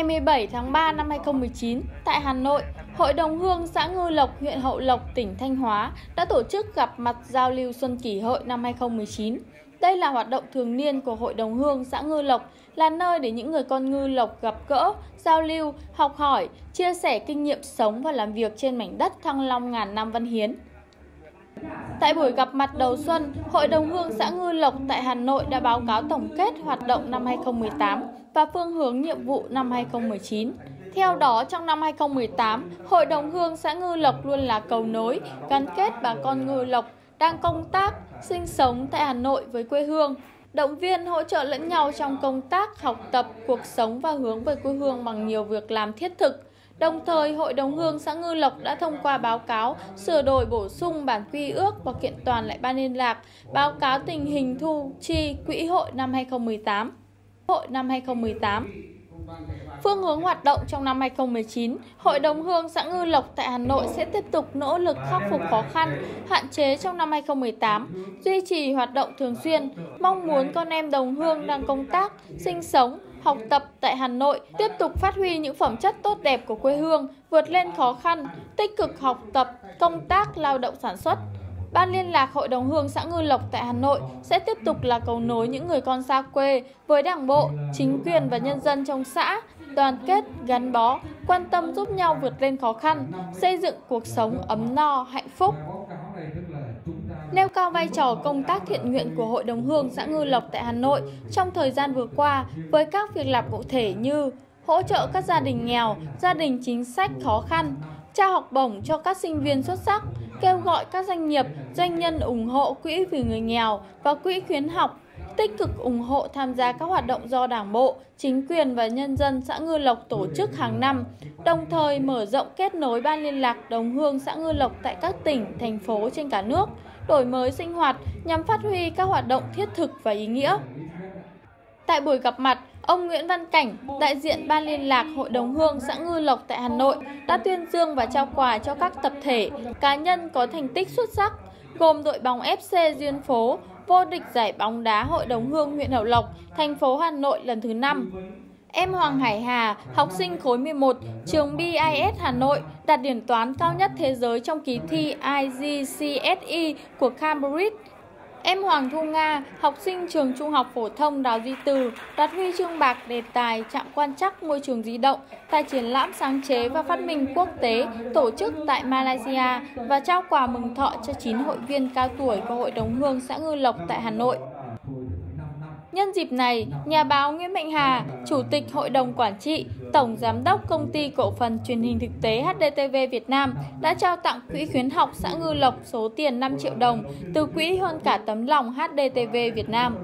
Ngày 17 tháng 3 năm 2019, tại Hà Nội, Hội đồng Hương xã Ngư Lộc, huyện Hậu Lộc, tỉnh Thanh Hóa đã tổ chức gặp mặt giao lưu Xuân Kỷ hội năm 2019. Đây là hoạt động thường niên của Hội đồng Hương xã Ngư Lộc, là nơi để những người con ngư lộc gặp gỡ, giao lưu, học hỏi, chia sẻ kinh nghiệm sống và làm việc trên mảnh đất Thăng Long ngàn năm văn hiến. Tại buổi gặp mặt đầu xuân, Hội đồng Hương xã Ngư Lộc tại Hà Nội đã báo cáo tổng kết hoạt động năm 2018 và phương hướng nhiệm vụ năm 2019. Theo đó, trong năm 2018, Hội đồng Hương xã Ngư Lộc luôn là cầu nối, gắn kết bà con ngư lộc đang công tác, sinh sống tại Hà Nội với quê hương, động viên hỗ trợ lẫn nhau trong công tác, học tập, cuộc sống và hướng về quê hương bằng nhiều việc làm thiết thực, Đồng thời, Hội đồng Hương xã Ngư Lộc đã thông qua báo cáo sửa đổi bổ sung bản quy ước và kiện toàn lại ban liên lạc, báo cáo tình hình thu chi quỹ hội năm 2018. Hội năm 2018 Phương hướng hoạt động trong năm 2019, Hội đồng Hương xã Ngư Lộc tại Hà Nội sẽ tiếp tục nỗ lực khắc phục khó khăn, hạn chế trong năm 2018, duy trì hoạt động thường xuyên, mong muốn con em đồng hương đang công tác, sinh sống, học tập tại Hà Nội tiếp tục phát huy những phẩm chất tốt đẹp của quê hương, vượt lên khó khăn, tích cực học tập, công tác, lao động sản xuất. Ban liên lạc Hội đồng Hương xã Ngư Lộc tại Hà Nội sẽ tiếp tục là cầu nối những người con xa quê với đảng bộ, chính quyền và nhân dân trong xã, đoàn kết, gắn bó, quan tâm giúp nhau vượt lên khó khăn, xây dựng cuộc sống ấm no, hạnh phúc nêu cao vai trò công tác thiện nguyện của Hội đồng Hương xã Ngư Lộc tại Hà Nội trong thời gian vừa qua với các việc làm cụ thể như hỗ trợ các gia đình nghèo, gia đình chính sách khó khăn, trao học bổng cho các sinh viên xuất sắc, kêu gọi các doanh nghiệp, doanh nhân ủng hộ quỹ vì người nghèo và quỹ khuyến học, tích cực ủng hộ tham gia các hoạt động do Đảng bộ, chính quyền và nhân dân xã Ngư Lộc tổ chức hàng năm, đồng thời mở rộng kết nối ban liên lạc đồng hương xã Ngư Lộc tại các tỉnh, thành phố trên cả nước, đổi mới sinh hoạt nhằm phát huy các hoạt động thiết thực và ý nghĩa. Tại buổi gặp mặt, ông Nguyễn Văn Cảnh, đại diện Ban liên lạc Hội đồng Hương xã Ngư Lộc tại Hà Nội đã tuyên dương và trao quà cho các tập thể, cá nhân có thành tích xuất sắc, gồm đội bóng FC Duyên Phố, vô địch giải bóng đá Hội đồng Hương huyện Hậu Lộc, thành phố Hà Nội lần thứ 5. Em Hoàng Hải Hà, học sinh khối 11, trường BIS Hà Nội, đạt điểm toán cao nhất thế giới trong kỳ thi IGCSE của Cambridge. Em Hoàng Thu Nga, học sinh trường Trung học phổ thông Đào Duy Từ, đạt huy chương bạc đề tài chạm quan trắc môi trường di động tại triển lãm sáng chế và phát minh quốc tế tổ chức tại Malaysia và trao quà mừng thọ cho 9 hội viên cao tuổi của Hội đồng Hương xã Ngư Lộc tại Hà Nội. Nhân dịp này, nhà báo Nguyễn Mạnh Hà, Chủ tịch Hội đồng Quản trị, Tổng Giám đốc Công ty Cổ phần Truyền hình Thực tế HDTV Việt Nam đã trao tặng Quỹ khuyến học xã Ngư Lộc số tiền 5 triệu đồng từ Quỹ hơn cả tấm lòng HDTV Việt Nam.